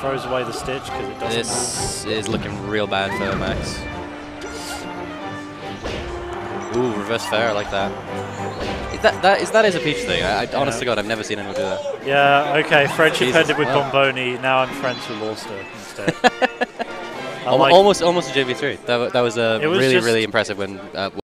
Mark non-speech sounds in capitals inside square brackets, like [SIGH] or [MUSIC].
throws away the stitch because it doesn't. This is looking real bad for Max. Ooh, reverse fair, I like that. Is that, that, is, that is a Peach thing. I, I, honest to God, I've never seen anyone do that. Yeah, okay. Friendship Jesus, ended with wow. Bomboni. Now I'm friends with Lawster instead. [LAUGHS] Like- almost, almost a JV3. That, that was uh, a was really, really impressive when uh,